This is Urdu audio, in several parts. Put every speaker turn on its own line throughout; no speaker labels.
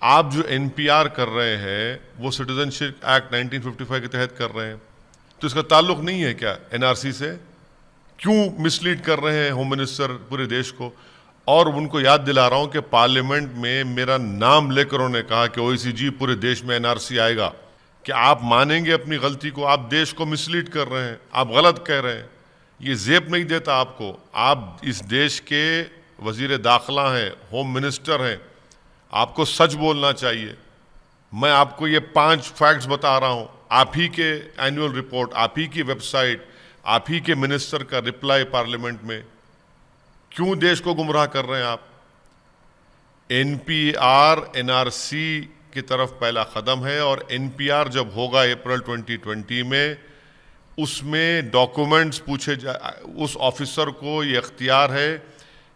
آپ جو این پی آر کر رہے ہیں، وہ citizenship act nineteen fifty five کے تحت کر رہے ہیں۔ تو اس کا تعلق نہیں ہے کیا این آر سی سے؟ کیوں مس لیڈ کر رہے ہیں ہوم منسٹر پورے دیش کو؟ اور ان کو یاد دلا رہا ہوں کہ پارلیمنٹ میں میرا نام لے کر انہوں نے کہا کہ او سی جی پورے دیش میں این آر سی آئے گا۔ کہ آپ مانیں گے اپنی غلطی کو؟ آپ دیش کو مس لیڈ کر رہے ہیں۔ آپ غلط کہہ رہے ہیں۔ یہ زیب نہیں دیتا آپ کو۔ آپ اس دیش کے وزیر داخلہ ہیں ہوم منسٹر ہیں۔ آپ کو سچ بولنا چاہیے۔ میں آپ کو یہ پانچ فیکٹس بتا رہا ہوں۔ آپ ہی کے اینول رپورٹ آپ ہی کی ویب سائٹ آپ ہی کے منسٹر کا رپلائی پارلیمنٹ میں کیوں دیش کو گمراہ کر رہے ہیں آپ؟ N P R N R C کی طرف پہلا قدم ہے اور این پی آر جب ہوگا اپریل ٹوینٹی ٹوینٹی میں، اس میں ڈاکومنٹس پوچھے جا، اس آفیسر کو یہ اختیار ہے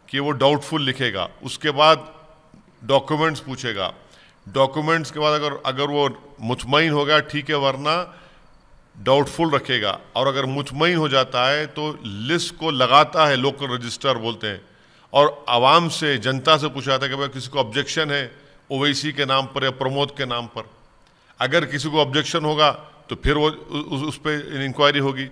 کہ وہ ڈاؤٹ فل لکھے گا۔ اس کے بعد ڈاکومنٹس پوچھے گا۔ ڈاکومنٹس کے بعد اگر اگر وہ مطمئن ہو گیا، ٹھیک ہے، ورنہ ڈاؤٹ فل رکھے گا۔ اور اگر مطمئن ہو جاتا ہے تو لسٹ کو لگاتا ہے لوکل رجسٹر بولتے ہیں۔ اور عوام سے، جنتا سے پوچھا تھا کہ بھائی، کسی کو آبجیکشن ہے اویسی کے نام پر یا پرومود کے نام پر؟ اگر کسی کو آبجیکشن ہوگا تو پھر وہ اس پہ انکوائری ہوگی۔